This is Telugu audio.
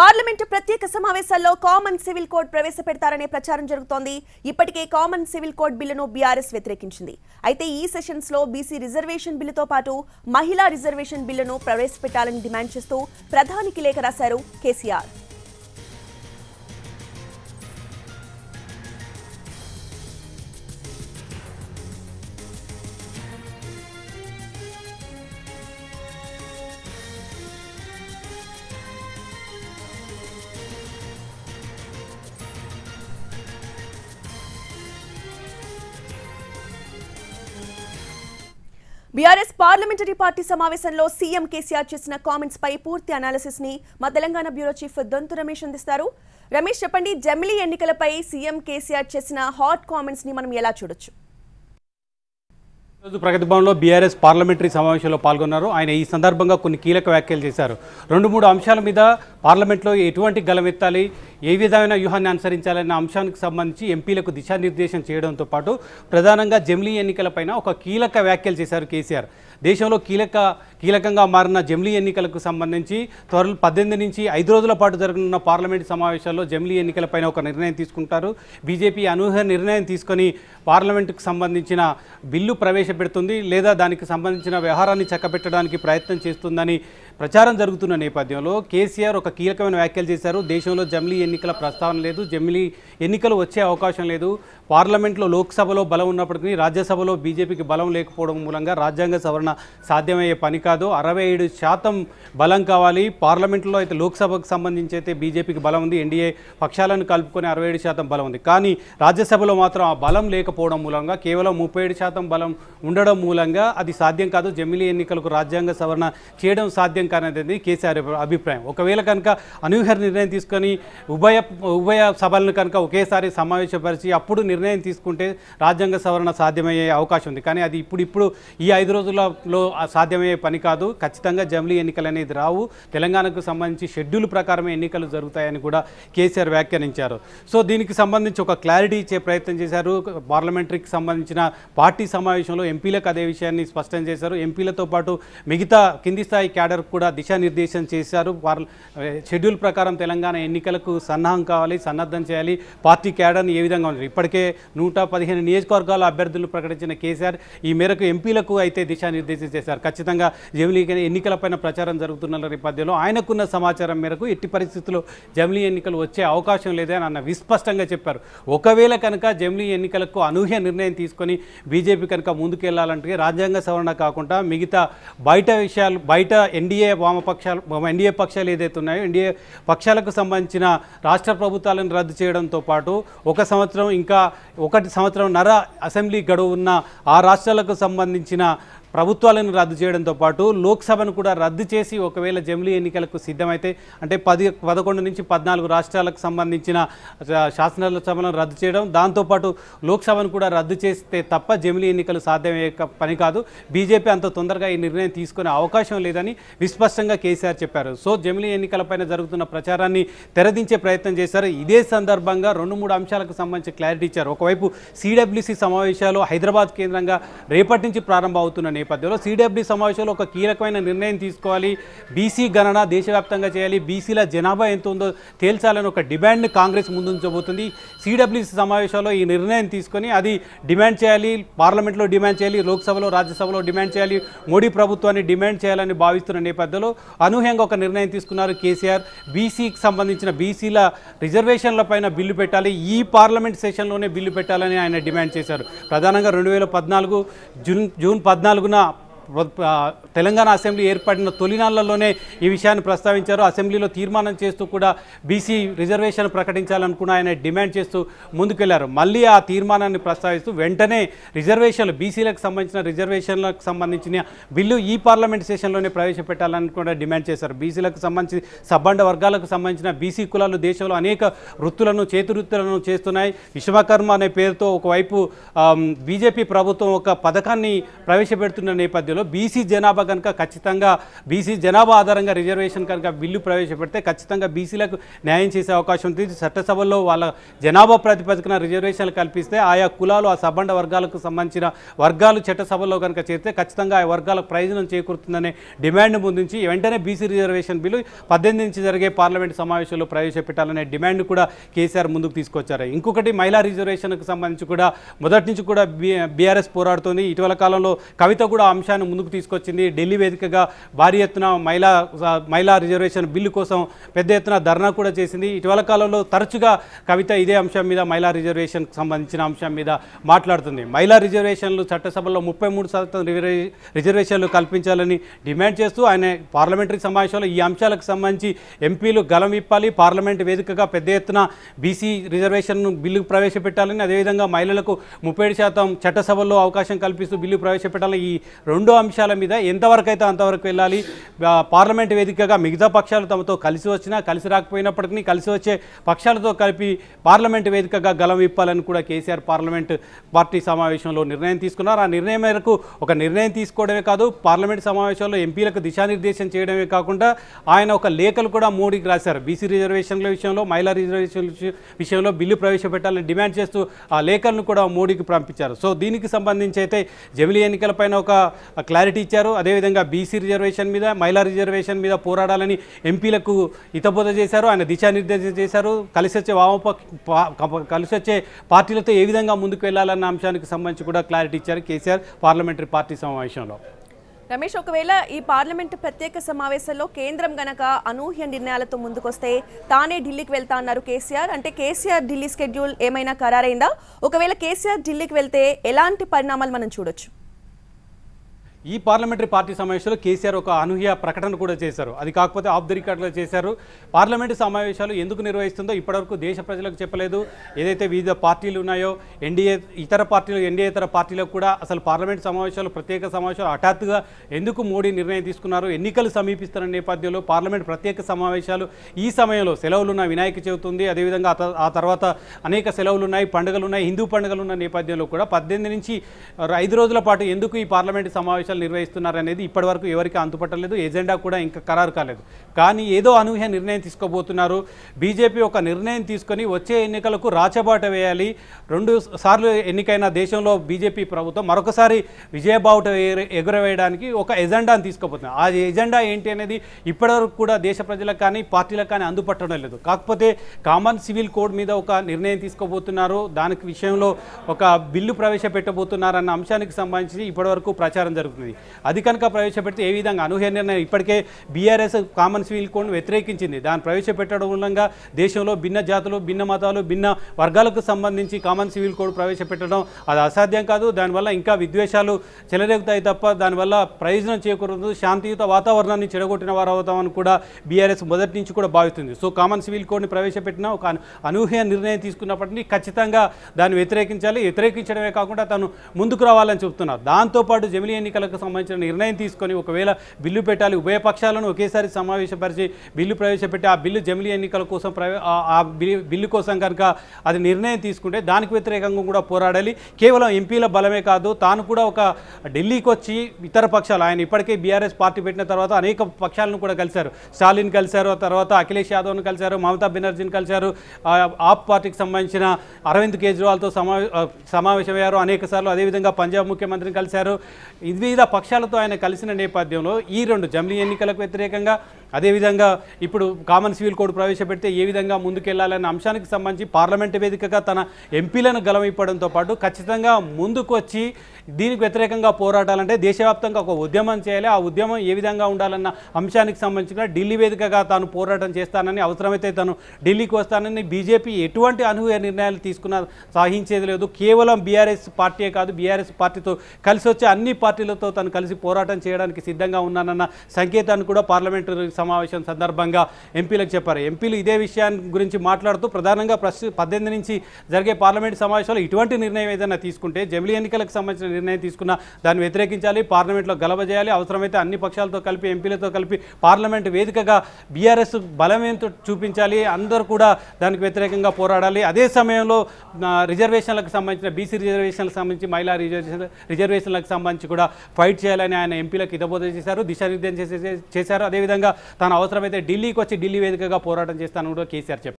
పార్లమెంటు ప్రత్యేక సమావేశాల్లో కామన్ సివిల్ కోడ్ ప్రవేశపెడతారనే ప్రచారం జరుగుతోంది. ఇప్పటికే కామన్ సివిల్ కోడ్ బిల్లును బీఆర్ఎస్ వ్యతిరేకించింది. అయితే ఈ సెషన్స్లో బీసీ రిజర్వేషన్ బిల్లుతో పాటు మహిళా రిజర్వేషన్ బిల్లును ప్రవేశపెట్టాలని డిమాండ్ చేస్తూ ప్రధానికి లేఖ రాశారు కేసీఆర్. బీఆర్ఎస్ పార్లమెంటరీ పార్టీ సమావేశంలో సీఎం కేసీఆర్ చేసిన కామెంట్స్ పై పూర్తి అనాలిసిస్ని మా తెలంగాణ బ్యూరో చీఫ్ దొంతు రమేష్ అందిస్తారు. రమేష్ చెప్పండి జమిలీ ఎన్నికలపై సీఎం కేసీఆర్ చేసిన హాట్ కామెంట్స్ని మనం ఎలా చూడొచ్చు? ఈరోజు ప్రగతి భవన్లో బీఆర్ఎస్ పార్లమెంటరీ సమావేశంలో పాల్గొన్నారు. ఆయన ఈ సందర్భంగా కొన్ని కీలక వ్యాఖ్యలు చేశారు. రెండు మూడు అంశాల మీద పార్లమెంట్లో ఎటువంటి గలమెత్తాలి ఏ విధమైన వ్యూహాన్ని అనుసరించాలన్న అంశానికి సంబంధించి ఎంపీలకు దిశానిర్దేశం చేయడంతో పాటు ప్రధానంగా జమిలీ ఎన్నికలపైన ఒక కీలక వ్యాఖ్యలు చేశారు కేసీఆర్. దేశంలో కీలక కీలకంగా మారిన జమిలీ ఎన్నికలకు సంబంధించి త్వరలో పద్దెనిమిది నుంచి ఐదు రోజుల పాటు జరగనున్న పార్లమెంట్ సమావేశాల్లో జమిలీ ఎన్నికలపైన ఒక నిర్ణయం తీసుకుంటారు. బీజేపీ అనూహ్య నిర్ణయం తీసుకొని పార్లమెంటుకు సంబంధించిన బిల్లు ప్రవేశపెడుతుంది లేదా దానికి సంబంధించిన వ్యవహారాన్ని చక్కబెట్టడానికి ప్రయత్నం చేస్తుందని ప్రచారం జరుగుతున్న నేపథ్యంలో కేసీఆర్ ఒక కీలకమైన వ్యాఖ్యలు చేశారు. దేశంలో జమిలీ ఎన్నికల ప్రస్తావన లేదు. జమిలీ ఎన్నికలు వచ్చే అవకాశం లేదు. పార్లమెంట్లో లోక్సభలో బలం ఉన్నప్పటికీ రాజ్యసభలో బీజేపీకి బలం లేకపోవడం మూలంగా రాజ్యాంగ సవరణ సాధ్యమయ్యే పని కాదు. అరవై ఏడు శాతం బలం కావాలి. పార్లమెంట్లో అయితే లోక్సభకు సంబంధించి అయితే బీజేపీకి బలం ఉంది. ఎన్డీఏ పక్షాలను కలుపుకొని అరవై ఏడు శాతం బలం ఉంది. కానీ రాజ్యసభలో మాత్రం ఆ బలం లేకపోవడం మూలంగా కేవలం ముప్పై ఏడు శాతం బలం ఉండడం మూలంగా అది సాధ్యం కాదు. జమిలీ ఎన్నికలకు రాజ్యాంగ సవరణ చేయడం సాధ్యం కానిది కేసీఆర్ అభిప్రాయం. ఒకవేళ కనుక అనూహ్య నిర్ణయం తీసుకొని ఉభయ ఉభయ సభలను కనుక ఒకేసారి సమావేశపరిచి అప్పుడు నిర్ణయం తీసుకుంటే రాజ్యాంగ సవరణ సాధ్యమయ్యే అవకాశం ఉంది. కానీ అది ఇప్పుడు ఇప్పుడు ఈ ఐదు రోజులలో సాధ్యమయ్యే పని కాదు. ఖచ్చితంగా జమిలీ ఎన్నికలు అనేది రావు. తెలంగాణకు సంబంధించి షెడ్యూల్ ప్రకారమే ఎన్నికలు జరుగుతాయని కూడా కేసీఆర్ వ్యాఖ్యానించారు. సో దీనికి సంబంధించి ఒక క్లారిటీ ఇచ్చే ప్రయత్నం చేశారు. పార్లమెంటరీకి సంబంధించిన పార్టీ సమావేశంలో ఎంపీలకు అదే విషయాన్ని స్పష్టం చేశారు. ఎంపీలతో పాటు మిగతా కింది స్థాయి క్యాడర్ కూడా దిశానిర్దేశం చేశారు. పార్ల షెడ్యూల్ ప్రకారం తెలంగాణ ఎన్నికలకు సన్నాహం కావాలి సన్నద్ధం చేయాలి. పార్టీ క్యాడర్ని ఏ విధంగా ఉంది ఇప్పటికే నూట పదిహేను నియోజకవర్గాల అభ్యర్థులు ప్రకటించిన కేసీఆర్ ఈ మేరకు ఎంపీలకు అయితే దిశానిర్దేశం చేశారు. ఖచ్చితంగా జమిలీ ఎన్నికలపైన ప్రచారం జరుగుతున్న నేపథ్యంలో ఆయనకున్న సమాచారం మేరకు ఎట్టి పరిస్థితుల్లో జమిలీ ఎన్నికలు వచ్చే అవకాశం లేదని అన్న విస్పష్టంగా చెప్పారు. ఒకవేళ కనుక జమిలీ ఎన్నికలకు అనూహ్య నిర్ణయం తీసుకొని బీజేపీ కనుక ముందుకెళ్ళాలంటే రాజ్యాంగ సవరణ కాకుండా మిగతా బయట విషయాలు బయట ఎన్డీఏ వామపక్షాలు ఎన్డీఏ పక్షాలు ఏదైతే ఉన్నాయో ఎన్డీఏ పక్షాలకు సంబంధించిన రాష్ట్ర ప్రభుత్వాలను రద్దు చేయడంతో పాటు ఒక సంవత్సరం ఇంకా ఒకటి సంవత్సరం నర అసెంబ్లీ గడువు ఉన్న ఆ రాష్ట్రాలకు సంబంధించిన ప్రభుత్వాలను రద్దు చేయడంతో పాటు లోక్సభను కూడా రద్దు చేసి ఒకవేళ జమిలీ ఎన్నికలకు సిద్ధమైతే అంటే పది పదకొండు నుంచి పద్నాలుగు రాష్ట్రాలకు సంబంధించిన శాసనాల సభలను రద్దు చేయడం దాంతోపాటు లోక్సభను కూడా రద్దు చేస్తే తప్ప జమిలీ ఎన్నికలు సాధ్యమయ్యే పని కాదు. బీజేపీ అంత తొందరగా ఈ నిర్ణయం తీసుకునే అవకాశం లేదని విస్పష్టంగా కేసీఆర్ చెప్పారు. సో జమిలీ ఎన్నికలపైన జరుగుతున్న ప్రచారాన్ని తెరదించే ప్రయత్నం చేశారు. ఇదే సందర్భంగా రెండు మూడు అంశాలకు సంబంధించి క్లారిటీ ఇచ్చారు. ఒకవైపు సిడబ్ల్యూసి సమావేశాలు హైదరాబాద్ కేంద్రంగా రేపటి నుంచి ప్రారంభం అవుతున్న నేపథ్యంలో సిడబ్ల్యూ సమావేశంలో ఒక కీలకమైన నిర్ణయం తీసుకోవాలి. బీసీ గణన దేశవ్యాప్తంగా చేయాలి. బీసీల జనాభా ఎంత ఉందో తేల్చాలని ఒక డిమాండ్ని కాంగ్రెస్ ముందుంచబోతుంది. సిడబ్ల్యూసీ సమావేశంలో ఈ నిర్ణయం తీసుకొని అది డిమాండ్ చేయాలి. పార్లమెంట్లో డిమాండ్ చేయాలి. లోక్సభలో రాజ్యసభలో డిమాండ్ చేయాలి. మోడీ ప్రభుత్వాన్ని డిమాండ్ చేయాలని భావిస్తున్న నేపథ్యంలో అనూహ్యంగా ఒక నిర్ణయం తీసుకున్నారు కేసీఆర్. బీసీకి సంబంధించిన బీసీల రిజర్వేషన్ల పైన బిల్లు పెట్టాలి. ఈ పార్లమెంట్ సెషన్లోనే బిల్లు పెట్టాలని ఆయన డిమాండ్ చేశారు. ప్రధానంగా రెండు వేల పద్నాలుగు జూన్ జూన్ పద్నాలుగున ఆ, తెలంగాణ అసెంబ్లీ ఏర్పడిన తొలినాళ్ళలోనే ఈ విషయాన్ని ప్రస్తావించారు. అసెంబ్లీలో తీర్మానం చేస్తూ కూడా బీసీ రిజర్వేషన్ ప్రకటించాలనుకున్న ఆయన డిమాండ్ చేస్తూ ముందుకెళ్ళారు. మళ్ళీ ఆ తీర్మానాన్ని ప్రస్తావిస్తూ వెంటనే రిజర్వేషన్లు బీసీలకు సంబంధించిన రిజర్వేషన్లకు సంబంధించిన బిల్లు ఈ పార్లమెంట్ సెషన్లోనే ప్రవేశపెట్టాలని కూడా డిమాండ్ చేశారు. బీసీలకు సంబంధించి సబ్బండ వర్గాలకు సంబంధించిన బీసీ కులాలు దేశంలో అనేక వృత్తులను చేతి వృత్తులను చేస్తున్నాయి. విశ్వకర్మ అనే పేరుతో ఒకవైపు బీజేపీ ప్రభుత్వం ఒక పథకాన్ని ప్రవేశపెడుతున్న నేపథ్యంలో నేపథ్యంలో బీసీ జనాభా కనుక ఖచ్చితంగా బీసీ జనాభా ఆధారంగా రిజర్వేషన్ కనుక బిల్లు ప్రవేశపెడితే ఖచ్చితంగా బీసీలకు న్యాయం చేసే అవకాశం ఉంది చట్టసభల్లో వాళ్ళ జనాభా ప్రాతిపదికన రిజర్వేషన్లు కల్పిస్తే ఆయా కులాలు ఆ సబండ వర్గాలకు సంబంధించిన వర్గాలు చట్టసభల్లో కనుక చేరితే ఖచ్చితంగా ఆ వర్గాలకు ప్రయోజనం చేకూరుతుందనే డిమాండ్ ముందుంచి వెంటనే బీసీ రిజర్వేషన్ బిల్లు పద్దెనిమిది నుంచి జరిగే పార్లమెంట్ సమావేశంలో ప్రవేశపెట్టాలనే డిమాండ్ కూడా కేసీఆర్ ముందుకు తీసుకొచ్చారు. ఇంకొకటి మహిళా రిజర్వేషన్కు సంబంధించి కూడా మొదటి నుంచి కూడా బీఆర్ఎస్ పోరాడుతుంది. ఇటీవల కాలంలో కవిత కూడా అంశాన్ని అంశాన్ని ముందుకు తీసుకొచ్చింది. ఢిల్లీ వేదికగా భారీ ఎత్తున మహిళా మహిళా రిజర్వేషన్ బిల్లు కోసం పెద్ద ఎత్తున ధర్నా కూడా చేసింది. ఇటీవల కాలంలో తరచుగా కవిత ఇదే అంశం మీద మహిళా రిజర్వేషన్కి సంబంధించిన అంశం మీద మాట్లాడుతుంది. మహిళా రిజర్వేషన్లు చట్టసభలో ముప్పై మూడు శాతం రిజర్వే- రిజర్వేషన్లు కల్పించాలని డిమాండ్ చేస్తూ ఆయన పార్లమెంటరీ సమావేశంలో ఈ అంశాలకు సంబంధించి ఎంపీలు గలం ఇప్పాలి పార్లమెంట్ వేదికగా పెద్ద ఎత్తున బీసీ రిజర్వేషన్ బిల్లు ప్రవేశపెట్టాలని అదేవిధంగా మహిళలకు ముప్పై శాతం చట్టసభల్లో అవకాశం కల్పిస్తూ బిల్లు ప్రవేశపెట్టాలని ఈ రెండు అంశాల మీద ఎంతవరకు అయితే అంతవరకు వెళ్ళాలి పార్లమెంట్ వేదికగా మిగతా పక్షాలు తమతో కలిసి వచ్చినా కలిసి రాకపోయినప్పటికీ కలిసి వచ్చే పక్షాలతో కలిపి పార్లమెంట్ వేదికగా గలం విప్పాలని కూడా కేసీఆర్ పార్లమెంట్ పార్టీ సమావేశంలో నిర్ణయం తీసుకున్నారు. ఆ నిర్ణయం మేరకు ఒక నిర్ణయం తీసుకోవడమే కాదు పార్లమెంట్ సమావేశంలో ఎంపీలకు దిశానిర్దేశం చేయడమే కాకుండా ఆయన ఒక లేఖలు కూడా మోడీకి రాశారు. బీసీ రిజర్వేషన్ల విషయంలో మహిళా రిజర్వేషన్ విషయంలో బిల్లు ప్రవేశపెట్టాలని డిమాండ్ చేస్తూ ఆ లేఖలను కూడా మోడీకి పంపించారు. సో దీనికి సంబంధించి అయితే జమిలీ ఎన్నికలపైన ఒక క్లారిటీ ఇచ్చారు. అదేవిధంగా బీసీ రిజర్వేషన్ మీద మహిళా రిజర్వేషన్ మీద పోరాడాలని ఎంపీలకు హితబోధ చేశారు. ఆయన దిశానిర్దేశం చేశారు. కలిసి వచ్చే వామప కలిసి వచ్చే పార్టీలతో ఏ విధంగా ముందుకు వెళ్ళాలన్న అంశానికి సంబంధించి కూడా క్లారిటీ ఇచ్చారు కేసీఆర్ పార్లమెంటరీ పార్టీ సమావేశంలో. రమేష్ ఒకవేళ ఈ పార్లమెంటు ప్రత్యేక సమావేశంలో కేంద్రం గనక అనూహ్య నిర్ణయాలతో ముందుకొస్తే తానే ఢిల్లీకి వెళ్తా అన్నారు కేసీఆర్. అంటే కేసీఆర్ ఢిల్లీ స్కెడ్యూల్ ఏమైనా ఖరారైందా? ఒకవేళ కేసీఆర్ ఢిల్లీకి వెళ్తే ఎలాంటి పరిణామాలు మనం చూడొచ్చు? ఈ పార్లమెంటరీ పార్టీ సమావేశంలో కేసీఆర్ ఒక అనూహ్య ప్రకటన కూడా చేశారు. అది కాకపోతే ఆఫ్ ది రికార్డులో చేశారు. పార్లమెంటు సమావేశాలు ఎందుకు నిర్వహిస్తుందో ఇప్పటివరకు దేశ ప్రజలకు చెప్పలేదు. ఏదైతే వివిధ పార్టీలు ఉన్నాయో ఎన్డీఏ ఇతర పార్టీలు ఎన్డీఏ ఇతర పార్టీలకు కూడా అసలు పార్లమెంట్ సమావేశాలు ప్రత్యేక సమావేశాలు హఠాత్తుగా ఎందుకు మోడీ నిర్ణయం తీసుకున్నారు ఎన్నికలు సమీపిస్తున్న నేపథ్యంలో పార్లమెంట్ ప్రత్యేక సమావేశాలు ఈ సమయంలో సెలవులు ఉన్న వినాయక చవితి ఉంది. అదేవిధంగా ఆ ఆ తర్వాత అనేక సెలవులు ఉన్నాయి పండుగలు ఉన్నాయి హిందూ పండుగలు ఉన్న నేపథ్యంలో కూడా పద్దెనిమిది నుంచి ఐదు రోజుల పాటు ఎందుకు ఈ పార్లమెంటు సమావేశాలు నిర్వహిస్తున్నారనేది ఇప్పటివరకు ఎవరికి అంతుపట్టలేదు ఎజెండా కూడా ఇంకా ఖరారు కాలేదు. కానీ ఏదో అనూహ్య నిర్ణయం తీసుకోబోతున్నారు. బీజేపీ ఒక నిర్ణయం తీసుకొని వచ్చే ఎన్నికలకు రాచబాట వేయాలి. రెండు సార్లు ఎన్నికైన దేశంలో బీజేపీ ప్రభుత్వం మరొకసారి విజయబావుట ఎగురవేయడానికి ఒక ఎజెండాను తీసుకోబోతున్నారు. ఆ ఎజెండా ఏంటి అనేది ఇప్పటివరకు కూడా దేశ ప్రజలకు కానీ పార్టీలకు కానీ అందుపట్టడం లేదు. కాకపోతే కామన్ సివిల్ కోడ్ మీద ఒక నిర్ణయం తీసుకోబోతున్నారు. దానికి విషయంలో ఒక బిల్లు ప్రవేశపెట్టబోతున్నారన్న అంశానికి సంబంధించి ఇప్పటివరకు ప్రచారం జరుగుతుంది. అది కనుక ప్రవేశపెడితే ఏ విధంగా? అనూహ్య నిర్ణయం ఇప్పటికే బీఆర్ఎస్ కామన్ సివిల్ కోడ్ను వ్యతిరేకించింది. దాన్ని ప్రవేశపెట్టడం మూలంగా దేశంలో భిన్న జాతులు భిన్న మతాలు భిన్న వర్గాలకు సంబంధించి కామన్ సివిల్ కోడ్ ప్రవేశపెట్టడం అది అసాధ్యం కాదు. దానివల్ల ఇంకా విద్వేషాలు చెలరేగుతాయి తప్ప దానివల్ల ప్రయోజనం చేకూరదు. శాంతియుత వాతావరణాన్ని చెడగొట్టిన వారు అవుతామని కూడా బీఆర్ఎస్ మొదటి నుంచి కూడా భావిస్తుంది. సో కామన్ సివిల్ కోడ్ని ప్రవేశపెట్టిన ఒక అనూహ్య నిర్ణయం తీసుకున్నప్పటికీ ఖచ్చితంగా దాన్ని వ్యతిరేకించాలి. వ్యతిరేకించడమే కాకుండా తను ముందుకు రావాలని చెబుతున్నారు. దాంతోపాటు జమిలీ ఎన్నికలకు సంబంధించిన నిర్ణయం తీసుకొని ఒకవేళ బిల్లు పెట్టాలి ఉభయ పక్షాలను ఒకేసారి సమావేశపరిచి బిల్లు ప్రవేశపెట్టి ఆ బిల్లు జమిలీ ఎన్నికల కోసం ఆ- బిల్లు- కోసం కనుక అది నిర్ణయం తీసుకుంటే దానికి వ్యతిరేకంగా కూడా పోరాడాలి. కేవలం ఎంపీల బలమే కాదు తాను కూడా ఒక ఢిల్లీకి వచ్చి ఇతర పక్షాలు ఆయన ఇప్పటికే బీఆర్ఎస్ పార్టీ పెట్టిన తర్వాత అనేక పక్షాలను కూడా కలిశారు. స్టాలిన్ కలిశారు ఆ తర్వాత అఖిలేష్ యాదవ్ను కలిశారు మమతా బెనర్జీని కలిశారు. ఆప్ పార్టీకి సంబంధించిన అరవింద్ కేజ్రీవాల్తో సమావే సమావేశమయ్యారు. అనేక సార్లు అదేవిధంగా పంజాబ్ ముఖ్యమంత్రిని కలిశారు. వివిధ పక్షాలతో ఆయన కలిసిన నేపథ్యంలో ఈ రెండు జమిలీ ఎన్నికలకు వ్యతిరేకంగా అదేవిధంగా ఇప్పుడు కామన్ సివిల్ కోడ్ ప్రవేశపెడితే ఏ విధంగా ముందుకెళ్ళాలనే అంశానికి సంబంధించి పార్లమెంటు వేదికగా తన ఎంపీలను గలమిప్పడంతో పాటు ఖచ్చితంగా ముందుకు వచ్చి దీనికి వ్యతిరేకంగా పోరాటాలంటే దేశవ్యాప్తంగా ఒక ఉద్యమం చేయాలి. ఆ ఉద్యమం ఏ విధంగా ఉండాలన్న అంశానికి సంబంధించిన ఢిల్లీ వేదికగా తాను పోరాటం చేస్తానని అవసరమైతే తను ఢిల్లీకి వస్తానని బీజేపీ ఎటువంటి అనూహ్య నిర్ణయాలు తీసుకున్నా సాహించేది లేదు. కేవలం బీఆర్ఎస్ పార్టీయే కాదు బీఆర్ఎస్ పార్టీతో కలిసి వచ్చే అన్ని పార్టీలతో తను కలిసి పోరాటం చేయడానికి సిద్ధంగా ఉన్నానన్న సంకేతాన్ని కూడా పార్లమెంటు సమావేశం సందర్భంగా ఎంపీలకు చెప్పారు. ఎంపీలు ఇదే విషయాన్ని గురించి మాట్లాడుతూ ప్రధానంగా ప్రస్తు పద్దెనిమిది నుంచి జరిగే పార్లమెంట్ సమావేశంలో ఇటువంటి నిర్ణయం ఏదైనా తీసుకుంటే జమిలీ ఎన్నికలకు సంబంధించిన నిర్ణయం తీసుకున్న దాన్ని వ్యతిరేకించాలి పార్లమెంట్లో గలవ చేయాలి అవసరమైతే అన్ని పక్షాలతో కలిపి ఎంపీలతో కలిపి పార్లమెంట్ వేదికగా బీఆర్ఎస్ బలమేంతో చూపించాలి అందరూ కూడా దానికి వ్యతిరేకంగా పోరాడాలి. అదే సమయంలో రిజర్వేషన్లకు సంబంధించిన బీసీ రిజర్వేషన్లకు సంబంధించి మహిళా రిజర్వేషన్ రిజర్వేషన్లకు సంబంధించి కూడా ఫైట్ చేయాలని ఆయన ఎంపీలకు హితబోధ చేశారు దిశానిర్దేశం చేసే చేశారు. అదేవిధంగా తాను అవసరమైతే ఢిల్లీకి వచ్చి ఢిల్లీ వేదికగా పోరాటం చేస్తానని కూడా కేసీఆర్ చెప్పారు.